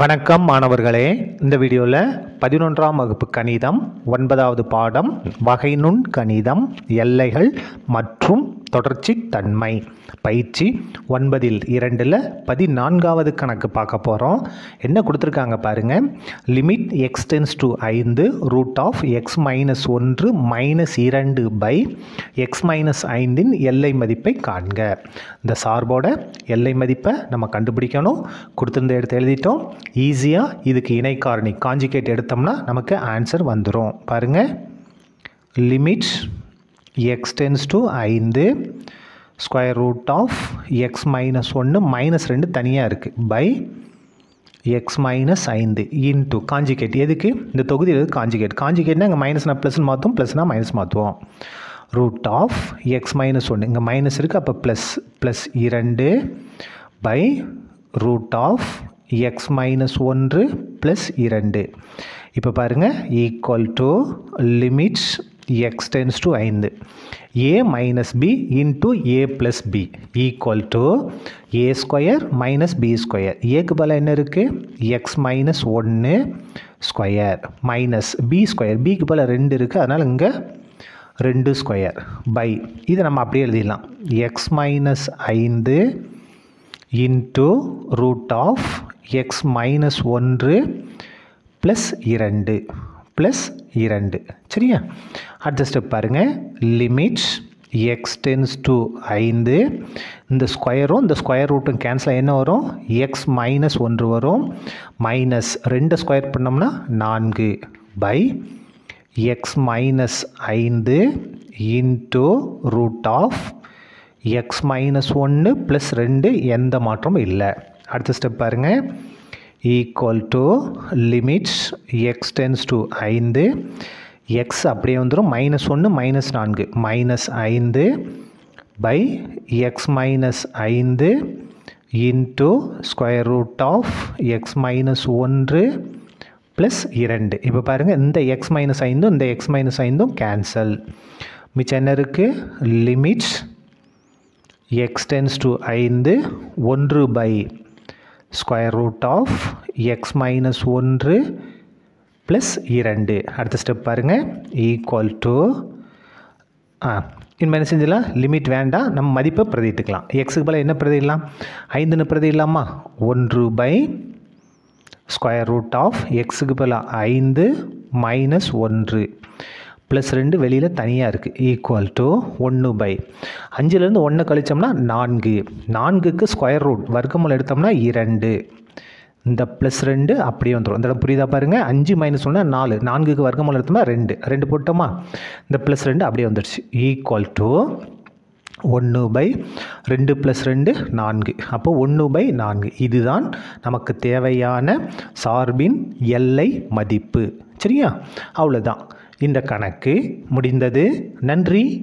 வணக்கம் மாணவர்களே. இந்த வீடியோவில் பதினொன்றாம் வகுப்பு கணிதம் ஒன்பதாவது பாடம் வகைநுண் கணிதம் எல்லைகள் மற்றும் தொடர்ச்சி தன்மை. பயிற்சி ஒன்பதில் இரண்டில் பதினான்காவது கணக்கு பார்க்க போகிறோம் என்ன கொடுத்துருக்காங்க பாருங்கள் லிமிட் எக்ஸ்டென்ஸ் டு ஐந்து ரூட் ஆஃப் எக்ஸ் மைனஸ் ஒன்று மைனஸ் இரண்டு பை எக்ஸ் மைனஸ் ஐந்தின் எல்லை மதிப்பை காண்க. இந்த சார்போட எல்லை மதிப்பை நம்ம கண்டுபிடிக்கணும். கொடுத்துருந்த எடுத்து எழுதிட்டோம். ஈஸியாக இதுக்கு இணை காரணி காஞ்சிகேட் எடுத்தோம்னா நமக்கு ஆன்சர் வந்துடும் பாருங்கள் லிமிட் எக்ஸ் டென்ஸ் டு ஐந்து square root of x minus ஒன்று மைனஸ் ரெண்டு தனியாக இருக்குது பை எக்ஸ் மைனஸ் ஐந்து இன்ட்டு காஞ்சிகேட் எதுக்கு? இந்த தொகுதி எது காஞ்சிகேட் காஞ்சிகேட்னா இங்கே மைனஸ்னா ப்ளஸ்னு மாற்றும் ப்ளஸ்னா மைனஸ் மாற்றுவோம் ரூட் ஆஃப் எக்ஸ் மைனஸ் ஒன்று இங்கே மைனஸ் இருக்குது அப்போ ப்ளஸ் ப்ளஸ் இரண்டு by root of x minus ஒன்று ப்ளஸ் இரண்டு. இப்போ பாருங்கள் equal to limits x tends to ஐந்து. A minus B into A plus B equal to A square minus B square ஏக்கு பதிலாக என்ன இருக்குது எக்ஸ் மைனஸ் ஒன்று ஸ்கொயர் மைனஸ் பி ஸ்கொயர் பிக்கு பதிலாக ரெண்டு இருக்குது அதனால் இங்கே ரெண்டு ஸ்கொயர் பை இதை நம்ம அப்படியே எழுதிடலாம். எக்ஸ் மைனஸ் ஐந்து into root of x minus ஒன்று ப்ளஸ் இரண்டு ப்ளஸ் இரண்டு. சரியா? அடுத்த ஸ்டெப் பாருங்கள் லிமிட்ஸ் எக்ஸ் டென்ஸ் டு ஐந்து. இந்த ஸ்கொயரும் இந்த ஸ்கொயர் ரூட்டும் கேன்சல் என்ன வரும்? எக்ஸ் மைனஸ் ஒன்று வரும். மைனஸ் ரெண்டு ஸ்கொயர் பண்ணோம்னா நான்கு பை எக்ஸ் மைனஸ் ஐந்து into root of x minus ஒன்று ப்ளஸ் ரெண்டு எந்த மாற்றமும் இல்லை. அடுத்த ஸ்டெப் பாருங்கள் equal to limits x tends to ஐந்து. எக்ஸ் அப்படியே வந்துடும் மைனஸ் ஒன்று மைனஸ் நான்கு. மைனஸ் ஐந்து பை எக்ஸ் மைனஸ் ஐந்து into square root of x minus ஒன்று ப்ளஸ் இரண்டு. இப்போ பாருங்கள் இந்த எக்ஸ் மைனஸ் ஐந்தும் இந்த எக்ஸ் மைனஸ் ஐந்தும் கேன்சல் மிச்சம் என்ன இருக்குது லிமிட்ஸ் எக்ஸ் டென்ஸ் டு ஐந்து ஒன்று by square root of x minus ஒன்று ப்ளஸ் இரண்டு. அடுத்த ஸ்டெப் பாருங்கள் ஈக்குவல் டு ஆ இனிமேல் என்ன செஞ்சிடலாம்? லிமிட் வேண்டாம் நம்ம மதிப்பை பிரதிட்டுக்கலாம் எக்ஸுக்கு பதிலாக என்ன பிரதிடலாம் ஐந்துன்னு பிரதிடலாமா ஒன்று பை ஸ்கொயர் ரூட் ஆஃப் எக்ஸுக்கு பதிலாக ஐந்து மைனஸ் ஒன்று ப்ளஸ் ரெண்டு வெளியில் தனியாக இருக்குது ஈக்குவல் டு ஒன்று பை அஞ்சுலேருந்து ஒன்று கழித்தோம்னா நான்கு. நான்குக்கு ஸ்கொயர் ரூட் வர்க்கமூலம் எடுத்தோம்னா இரண்டு. இந்த ப்ளஸ் ரெண்டு அப்படியே வந்துடும் இந்த இடம் புரியுதா பாருங்கள் அஞ்சு மைனஸ் ஒன்று நாலு. நான்குக்கு வர்க்கமூலம் எடுத்தோம்னா ரெண்டு. ரெண்டு போட்டோமா? இந்த ப்ளஸ் ரெண்டு அப்படியே வந்துடுச்சு ஈக்குவல் டு ஒன்று பை ரெண்டு ப்ளஸ் ரெண்டு நான்கு. அப்போ ஒன்று பை நான்கு. இதுதான் நமக்கு தேவையான சார்பின் எல்லை மதிப்பு. சரியா? அவ்வளோதான் இந்த கணக்கு முடிந்தது. நன்றி.